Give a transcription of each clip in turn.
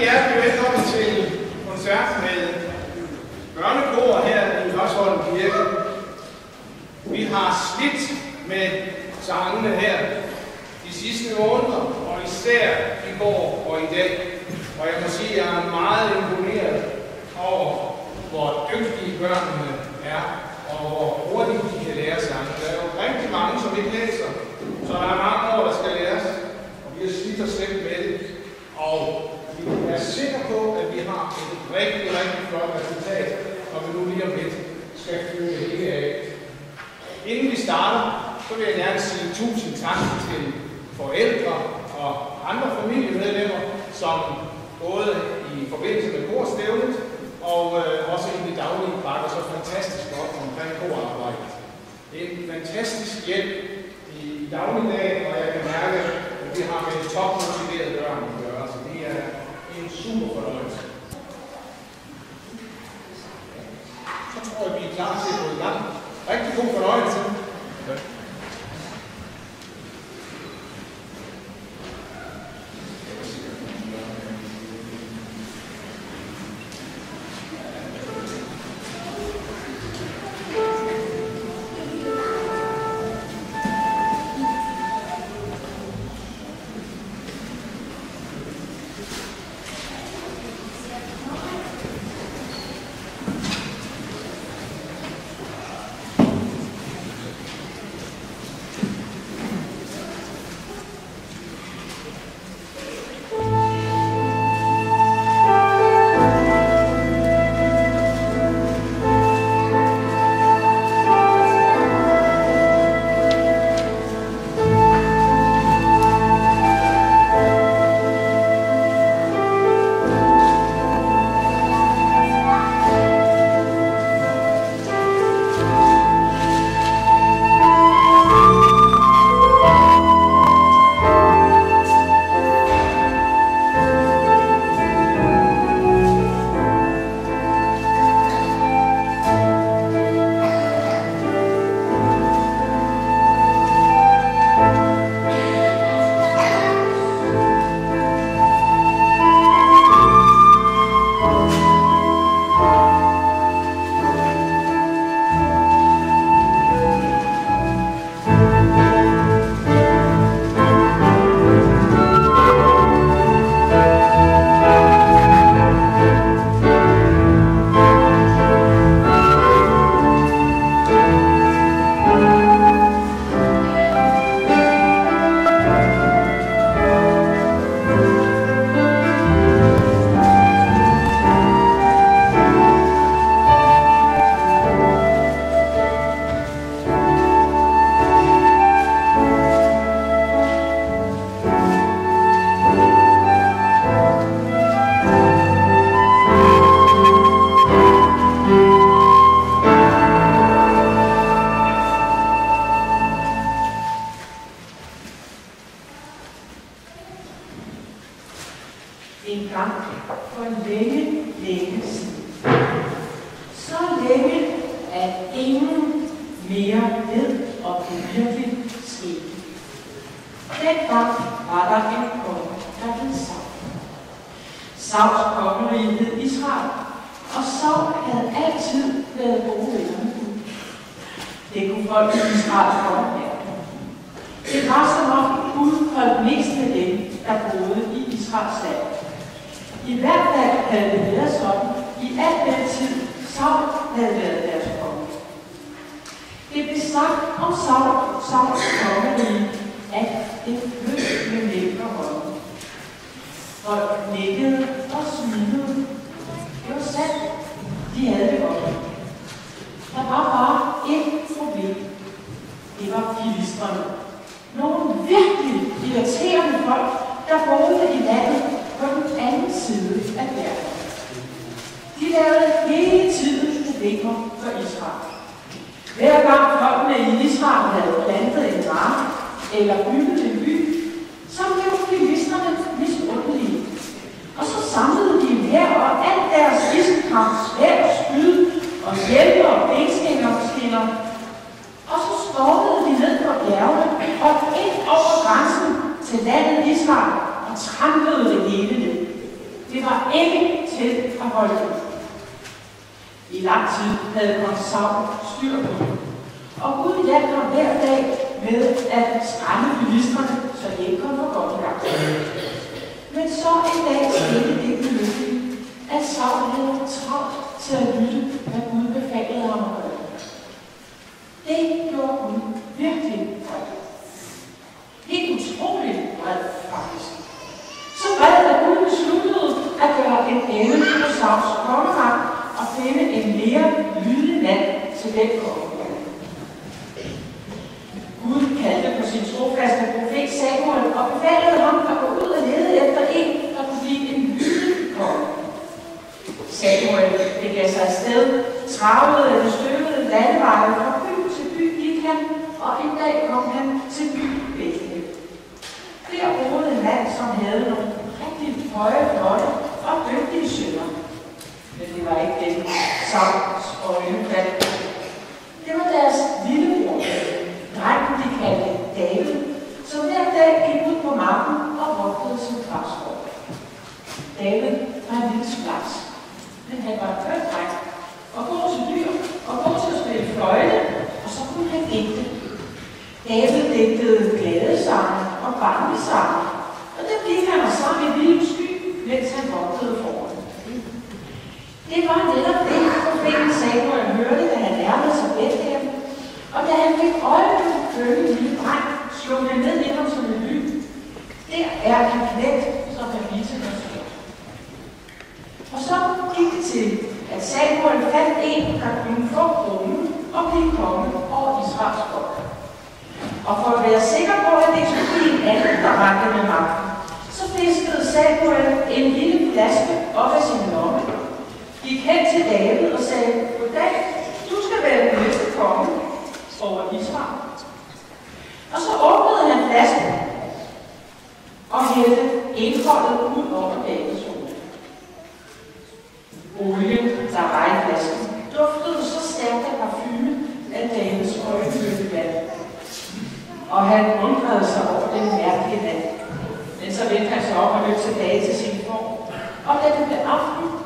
Rigtig hjertelig velkommen til koncert med børnekor her i Hørsholm Kirke. Vi har slidt med sangene her de sidste måneder, og især i går og i dag. Og jeg må sige, at jeg er meget imponeret over, hvor dygtige børnene er, og hvor hurtigt de kan lære sange. Der er jo rigtig mange, som ikke læser, så der er mange år, der skal læres, og vi har slidt og slæbt med det. Og jeg er sikker på, at vi har et rigtig, rigtig flot resultat, og vi nu lige om lidt skal fyre det hele af. Inden vi starter, så vil jeg gerne sige tusind tak til forældre og andre familiemedlemmer, som både i forbindelse med bordstævnet og øh, også i det daglige bakker så fantastisk godt omkring arbejde. Det er en fantastisk hjælp i dagligdagen, og jeg kan mærke, at vi har med topmotiverede børn at gøre, så det er en super fornøjelse. Så tror jeg, vi er klar til at gå i gang. Rigtig god fornøjelse. Sauls kongerige hed Israel, og Saul havde altid været gode venner med Gud. Det kunne folk i Israel godt mærke. Det var som om Gud holdt mest med dem, der boede i Israels land. I hvert fald havde det været sådan i al den tid, Saul havde været deres konge. Det blev sagt om Saul, Sauls kongerige, at det blev med mælk og honning. Folk nikkede og smilede. Det var sandt. De havde det godt. Der var bare et problem. Det var. Nogle virkelig irriterende folk, der boede i landet på den anden side af verden. De lavede hele tiden problemer for Israel. Hver gang folkene i Israel havde plantet en mark eller bygget en by, så blev ministerne misundelige. Og så samlede de her og alt deres isenkram, svær, skyde og hjelme og benskinger skinner. Og så stormede de ned på bjergene og ind over grænsen til landet Israel og trampede det hele ned. Det var ikke til at holde ud. I lang tid havde kong Saul styr på det. Og Gud hjalp ham hver dag med at skræmme bilisterne, så de ikke kom for godt i gang. Men så en dag skete det ulykkeligt, at Saul havde travlt til at lytte, hvad Gud befalede ham at gøre. Det gjorde Gud virkelig vred. Helt utroligt vred, faktisk. Så vred, at Gud besluttede at gøre en ende Claus Sauls kongemagt og finde en mere lydig mand til den konge. Gud kaldte på sin trofaste profet Samuel og befalede ham at gå ud og lede efter en, der kunne blive en lydig konge. Samuel begav sig afsted, travlede eller støvede landeveje fra by til by gik han, og en dag kom han til by Bethlehem. Der boede en mand, som havde nogle rigtig høje, flotte og dygtige. Men det var ikke den Sauls og faldt. Det var deres lillebror, drengen de kaldte David, som hver dag gik ud på marken og vogtede sin græsskov. David var en lille splads, men han var en køn dreng, og god til dyr, og god til at spille fløjte, og så kunne han digte. David digtede glade sange og barnesange, og det gik han og sang i lille sky, mens han vogtede. Det var netop det, profeten Samuel hørte, da han nærmede sig Bethlehem, og da han fik øje på den kønne lille dreng, slog han ned i ham som en lyn. Der er en knægt, som kan vise mig noget. Og så gik det til, at Samuel fandt en, der kunne få kronen og blive konge over Israels folk. Og for at være sikker på, at det skulle blive en anden, der rakte med magten, så fiskede Samuel en lille flaske op af sin lomme, gik hen til David og sagde, Goddag, du skal være den næste konge over Israel. Og så åbnede han flasken og hældte indholdet ud over Davids hoved. Olien, der var i flasken, duftede så stærkt af parfume, at Davids øjne mødte vand. Og han undrede sig over den mærkelige vand. Men så vendte han sig op og løb tilbage til sin form. Og da det blev aften,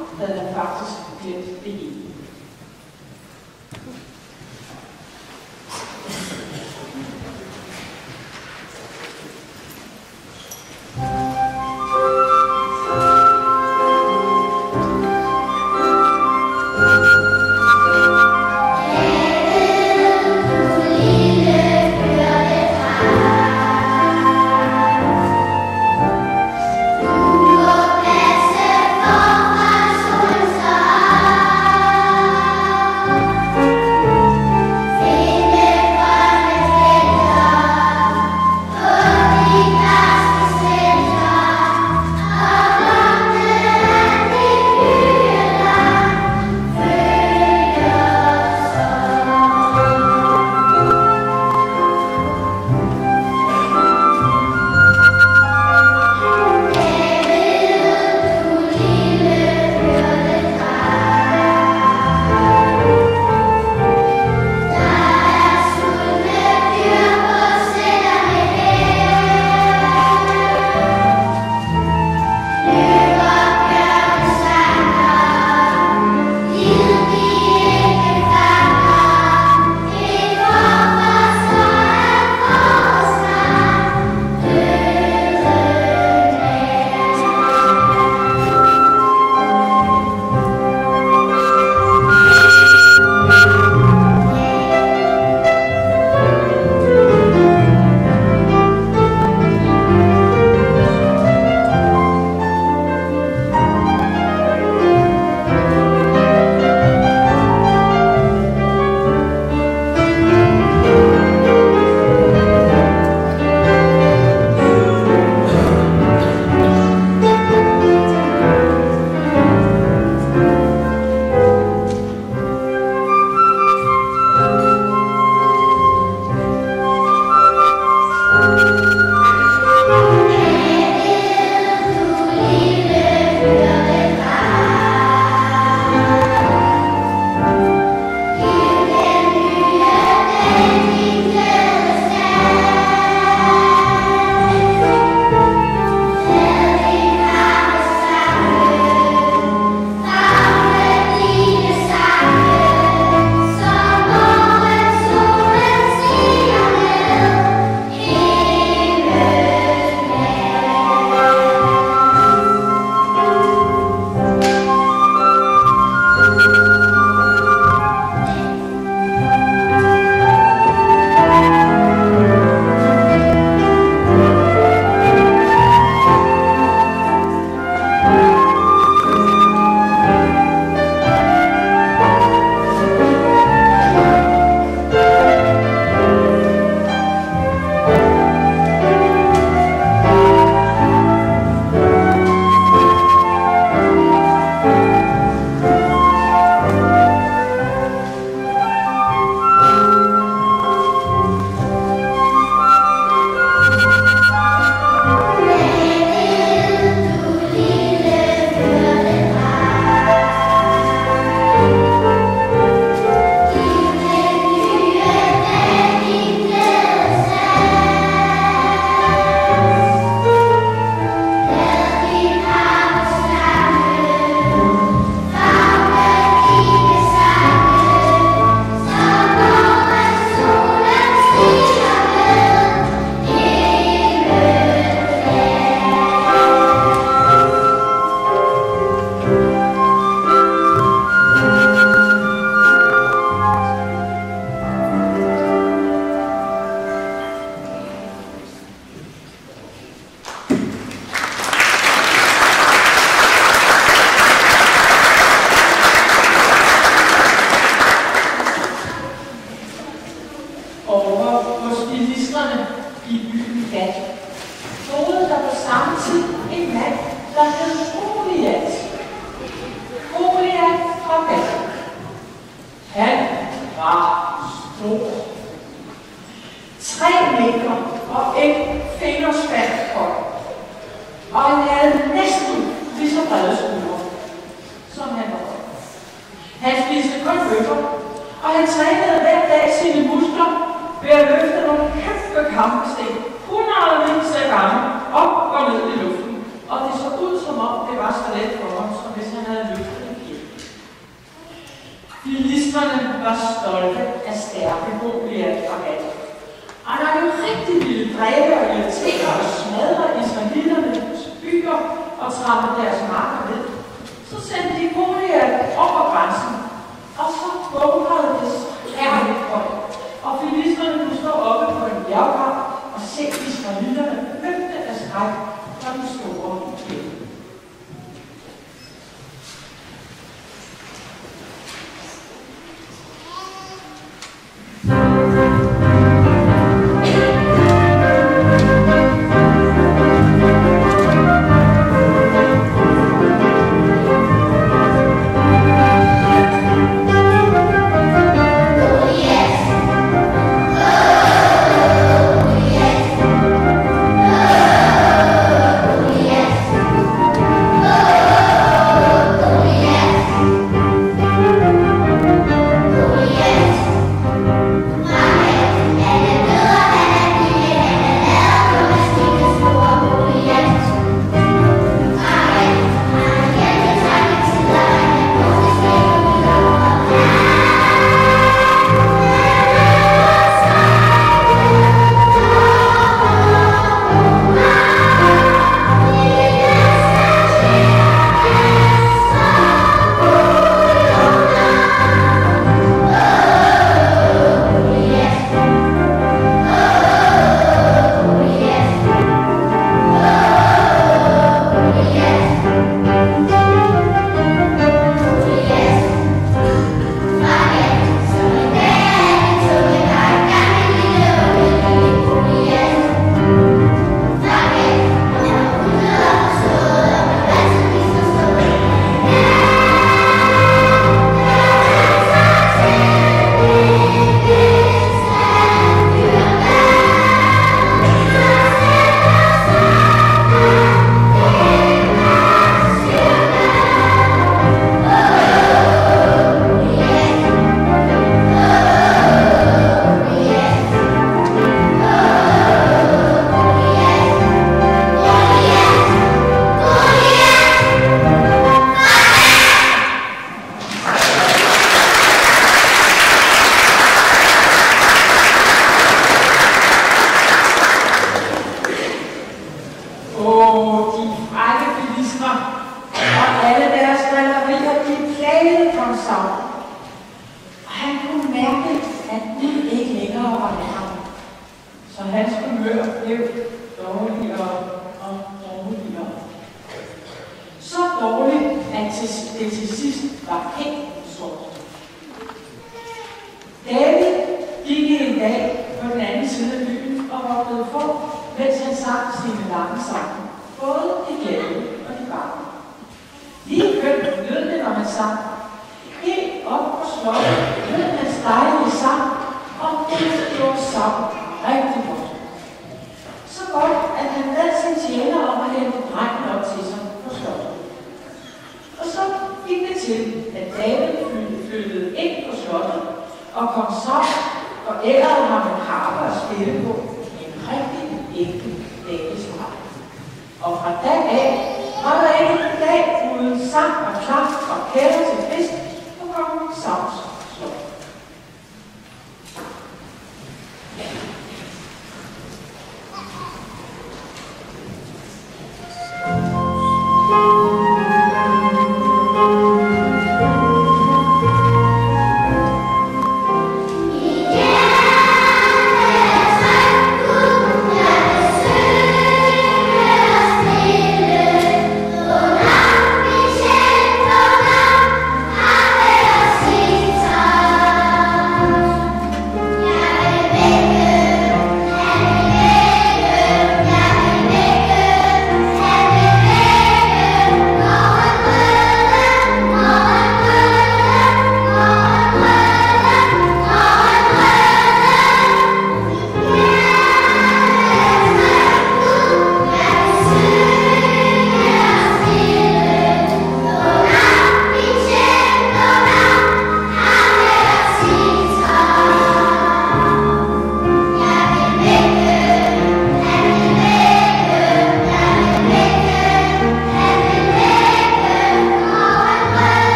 og trappe deres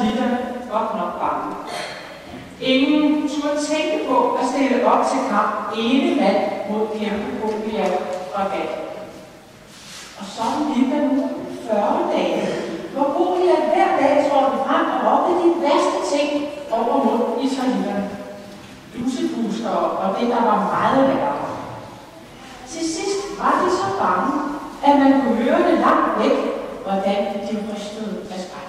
Lilla godt nok bange. Ingen turde tænke på at stille op til kamp ene mand mod kæmpe Goliath og Gat. Og så gik der nu 40 dage, hvor Goliath hver dag trådte frem og råbte de værste ting over mod israelitterne. Lussebusker og det, der var meget værre. Til sidst var de så bange, at man kunne høre det langt væk, hvordan de rystede af skræk.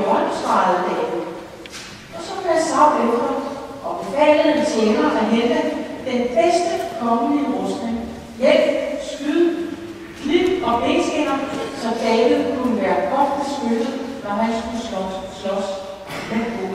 hjørnesvaret dag. Og så blev Saul efter og befalede en tjener at hente den bedste kongelige rustning. Hjælp, skyd, klip og benskinner, så David kunne være godt beskyttet, når han skulle slås, slås med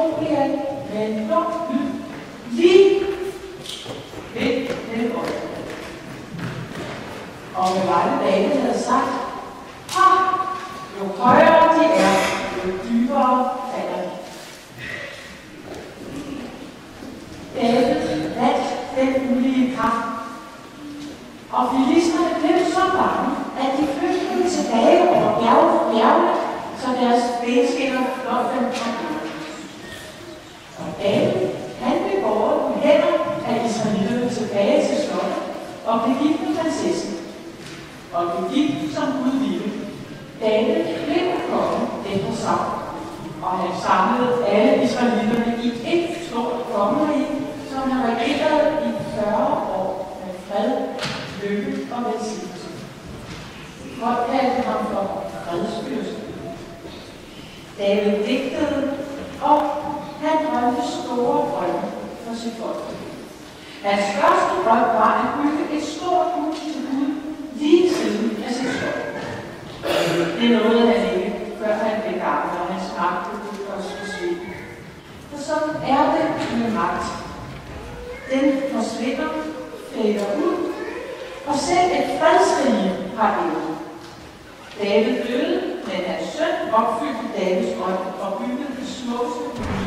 Napoleon venter lige ved den øje. Og med mange dage havde sagt, ha, jo højere de er, jo dybere falder de. David vandt den ulige kamp, og bilisterne blev så bange, at de flygtede tilbage over bjergene, så deres benskinner flot dem David, han blev båret på hænder af israelitterne tilbage til slottet og blev gift med prinsessen. Og blev gift som Gud ville. David blev konge efter Saul, og han samlede alle israelitterne i et stort kongerige, som han regerede i 40 år med fred, lykke og velsignelse. Folk kaldte ham for fredsfyrsten. David digtede, og han drømte store drømme for sit folk. Hans første drøm var at bygge et stort hus til Gud lige siden af sit slot. Det nåede han ikke, før han blev gammel, og hans magt blev også forsvinde. For sådan er det med magt. Den forsvinder, fader ud, og selv et fredsrige har ende. David døde, men hans søn opfyldte Davids drøm og byggede det smukkeste